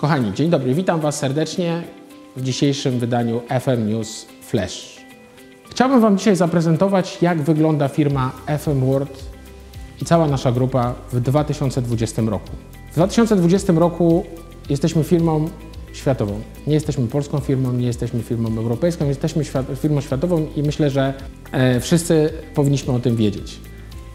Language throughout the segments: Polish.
Kochani, dzień dobry, witam Was serdecznie w dzisiejszym wydaniu FM News Flash. Chciałbym Wam dzisiaj zaprezentować, jak wygląda firma FM World i cała nasza grupa w 2020 roku. W 2020 roku jesteśmy firmą światową. Nie jesteśmy polską firmą, nie jesteśmy firmą europejską, jesteśmy świat firmą światową i myślę, że e, wszyscy powinniśmy o tym wiedzieć.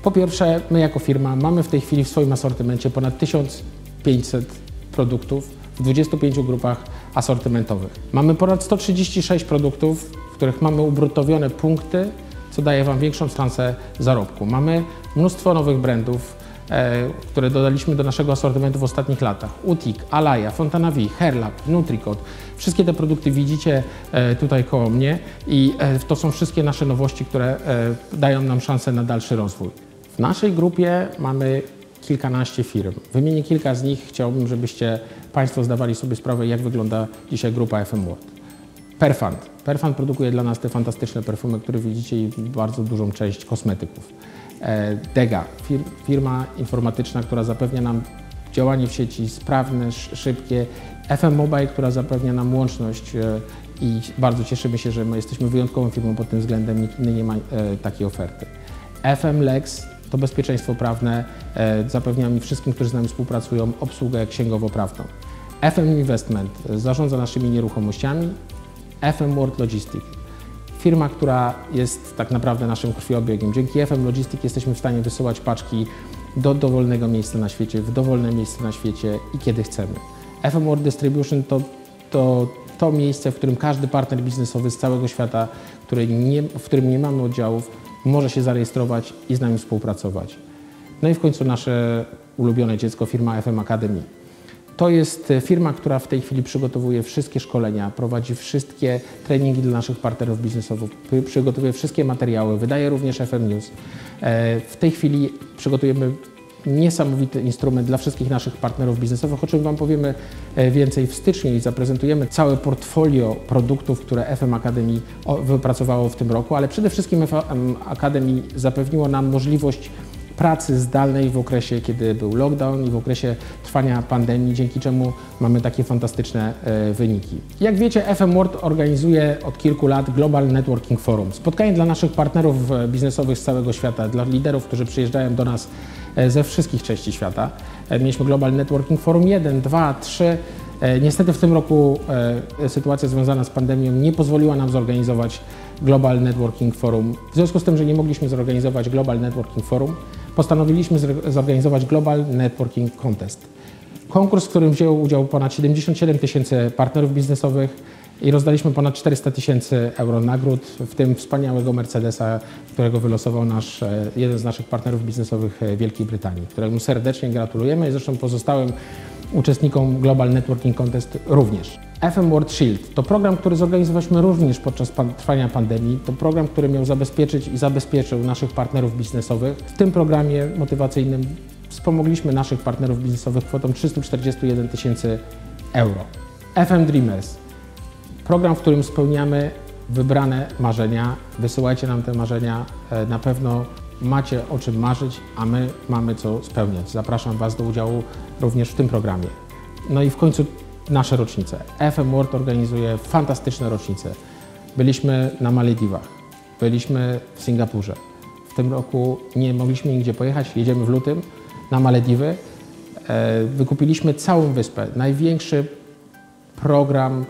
Po pierwsze, my jako firma mamy w tej chwili w swoim asortymencie ponad 1500 produktów w 25 grupach asortymentowych. Mamy ponad 136 produktów, w których mamy ubruttowione punkty, co daje Wam większą szansę zarobku. Mamy mnóstwo nowych brandów, e, które dodaliśmy do naszego asortymentu w ostatnich latach. Utik, Alaya, Fontana V, Hairlab, Nutricot. Wszystkie te produkty widzicie e, tutaj koło mnie i e, to są wszystkie nasze nowości, które e, dają nam szansę na dalszy rozwój. W naszej grupie mamy kilkanaście firm. Wymienię kilka z nich. Chciałbym, żebyście Państwo zdawali sobie sprawę, jak wygląda dzisiaj grupa FM World. Perfant. Perfant produkuje dla nas te fantastyczne perfumy, które widzicie i bardzo dużą część kosmetyków. E, Dega, fir firma informatyczna, która zapewnia nam działanie w sieci sprawne, szybkie. FM Mobile, która zapewnia nam łączność e, i bardzo cieszymy się, że my jesteśmy wyjątkową firmą pod tym względem, nikt inny nie ma e, takiej oferty. FM Lex to bezpieczeństwo prawne e, zapewnia mi wszystkim, którzy z nami współpracują, obsługę księgowo-prawną. FM Investment zarządza naszymi nieruchomościami. FM World Logistics, firma, która jest tak naprawdę naszym krwiobiegiem. Dzięki FM Logistics jesteśmy w stanie wysyłać paczki do dowolnego miejsca na świecie, w dowolne miejsce na świecie i kiedy chcemy. FM World Distribution to, to to miejsce, w którym każdy partner biznesowy z całego świata, który nie, w którym nie mamy oddziałów, może się zarejestrować i z nami współpracować. No i w końcu nasze ulubione dziecko, firma FM Academy. To jest firma, która w tej chwili przygotowuje wszystkie szkolenia, prowadzi wszystkie treningi dla naszych partnerów biznesowych, przygotowuje wszystkie materiały, wydaje również FM News. E, w tej chwili przygotujemy niesamowity instrument dla wszystkich naszych partnerów biznesowych, o czym Wam powiemy e, więcej w styczniu i zaprezentujemy całe portfolio produktów, które FM Academy wypracowało w tym roku, ale przede wszystkim FM Academy zapewniło nam możliwość pracy zdalnej w okresie, kiedy był lockdown i w okresie trwania pandemii, dzięki czemu mamy takie fantastyczne e, wyniki. Jak wiecie, FM World organizuje od kilku lat Global Networking Forum. Spotkanie dla naszych partnerów e, biznesowych z całego świata, dla liderów, którzy przyjeżdżają do nas ze wszystkich części świata. Mieliśmy Global Networking Forum 1, 2, 3. Niestety w tym roku sytuacja związana z pandemią nie pozwoliła nam zorganizować Global Networking Forum. W związku z tym, że nie mogliśmy zorganizować Global Networking Forum, postanowiliśmy zorganizować Global Networking Contest. Konkurs, w którym wzięło udział ponad 77 tysięcy partnerów biznesowych i rozdaliśmy ponad 400 tysięcy euro nagród, w tym wspaniałego Mercedesa, którego wylosował nasz, e, jeden z naszych partnerów biznesowych e, Wielkiej Brytanii, któremu serdecznie gratulujemy i zresztą pozostałym uczestnikom Global Networking Contest również. FM World Shield to program, który zorganizowaliśmy również podczas pan trwania pandemii. To program, który miał zabezpieczyć i zabezpieczył naszych partnerów biznesowych. W tym programie motywacyjnym wspomogliśmy naszych partnerów biznesowych kwotą 341 tysięcy euro. FM Dreamers. Program, w którym spełniamy wybrane marzenia. Wysyłajcie nam te marzenia. E, na pewno macie o czym marzyć, a my mamy co spełniać. Zapraszam Was do udziału również w tym programie. No i w końcu nasze rocznice. FM World organizuje fantastyczne rocznice. Byliśmy na Malediwach, byliśmy w Singapurze. W tym roku nie mogliśmy nigdzie pojechać, jedziemy w lutym na Malediwy. E, wykupiliśmy całą wyspę. Największy program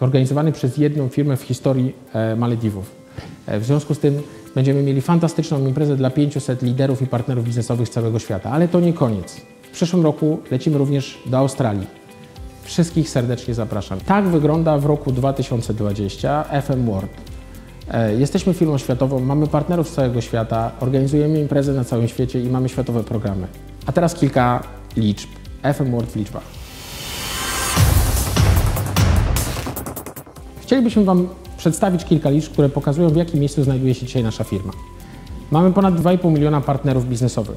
organizowany przez jedną firmę w historii e, Malediwów. W związku z tym będziemy mieli fantastyczną imprezę dla 500 liderów i partnerów biznesowych z całego świata. Ale to nie koniec. W przyszłym roku lecimy również do Australii. Wszystkich serdecznie zapraszam. Tak wygląda w roku 2020 FM World. E, jesteśmy firmą światową, mamy partnerów z całego świata, organizujemy imprezy na całym świecie i mamy światowe programy. A teraz kilka liczb. FM World w liczbach. Chcielibyśmy Wam przedstawić kilka liczb, które pokazują, w jakim miejscu znajduje się dzisiaj nasza firma. Mamy ponad 2,5 miliona partnerów biznesowych,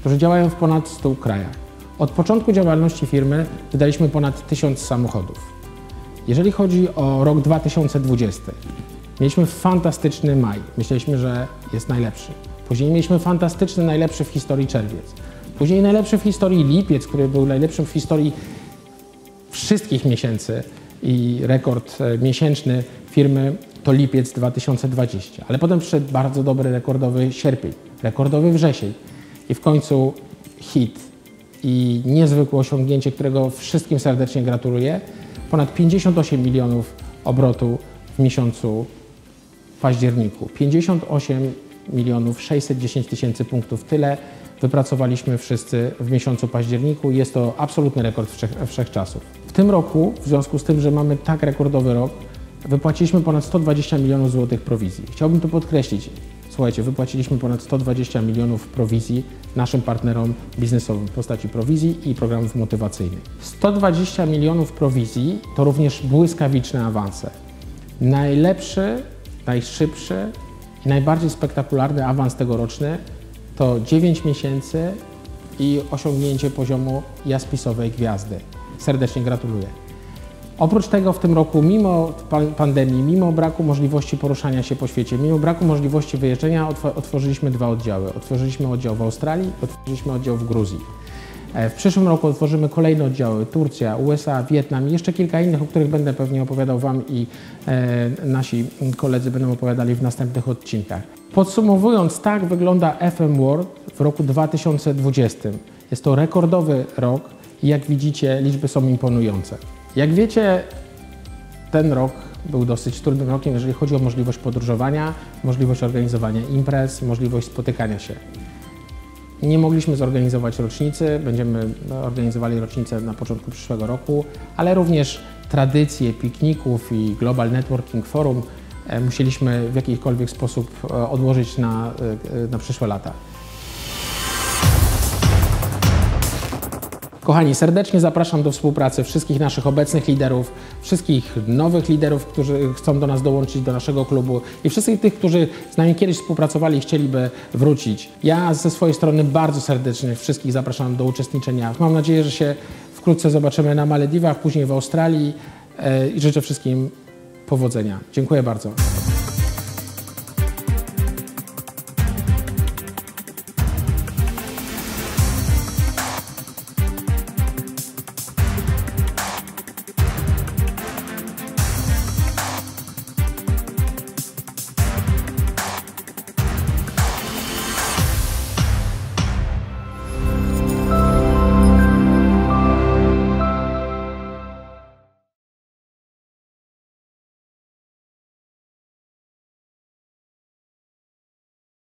którzy działają w ponad 100 krajach. Od początku działalności firmy wydaliśmy ponad 1000 samochodów. Jeżeli chodzi o rok 2020, mieliśmy fantastyczny maj. Myśleliśmy, że jest najlepszy. Później mieliśmy fantastyczny, najlepszy w historii czerwiec. Później najlepszy w historii lipiec, który był najlepszym w historii wszystkich miesięcy i rekord e, miesięczny firmy to lipiec 2020. Ale potem przyszedł bardzo dobry, rekordowy sierpień, rekordowy wrzesień i w końcu hit i niezwykłe osiągnięcie, którego wszystkim serdecznie gratuluję. Ponad 58 milionów obrotu w miesiącu październiku. 58 milionów 610 tysięcy punktów. Tyle wypracowaliśmy wszyscy w miesiącu październiku. Jest to absolutny rekord wszech, wszechczasów. W tym roku, w związku z tym, że mamy tak rekordowy rok, wypłaciliśmy ponad 120 milionów złotych prowizji. Chciałbym to podkreślić. Słuchajcie, wypłaciliśmy ponad 120 milionów prowizji naszym partnerom biznesowym w postaci prowizji i programów motywacyjnych. 120 milionów prowizji to również błyskawiczne awanse. Najlepszy, najszybszy i najbardziej spektakularny awans tegoroczny to 9 miesięcy i osiągnięcie poziomu jaspisowej gwiazdy. Serdecznie gratuluję. Oprócz tego w tym roku, mimo pandemii, mimo braku możliwości poruszania się po świecie, mimo braku możliwości wyjeżdżenia, otworzyliśmy dwa oddziały. Otworzyliśmy oddział w Australii, otworzyliśmy oddział w Gruzji. E, w przyszłym roku otworzymy kolejne oddziały Turcja, USA, Wietnam i jeszcze kilka innych, o których będę pewnie opowiadał Wam i e, nasi koledzy będą opowiadali w następnych odcinkach. Podsumowując, tak wygląda FM World w roku 2020. Jest to rekordowy rok i jak widzicie, liczby są imponujące. Jak wiecie, ten rok był dosyć trudnym rokiem, jeżeli chodzi o możliwość podróżowania, możliwość organizowania imprez, możliwość spotykania się. Nie mogliśmy zorganizować rocznicy, będziemy organizowali rocznicę na początku przyszłego roku, ale również tradycje pikników i Global Networking Forum e, musieliśmy w jakikolwiek sposób e, odłożyć na, e, na przyszłe lata. Kochani, serdecznie zapraszam do współpracy wszystkich naszych obecnych liderów, wszystkich nowych liderów, którzy chcą do nas dołączyć do naszego klubu i wszystkich tych, którzy z nami kiedyś współpracowali i chcieliby wrócić. Ja ze swojej strony bardzo serdecznie wszystkich zapraszam do uczestniczenia. Mam nadzieję, że się wkrótce zobaczymy na Malediwach, później w Australii e, i życzę wszystkim powodzenia. Dziękuję bardzo.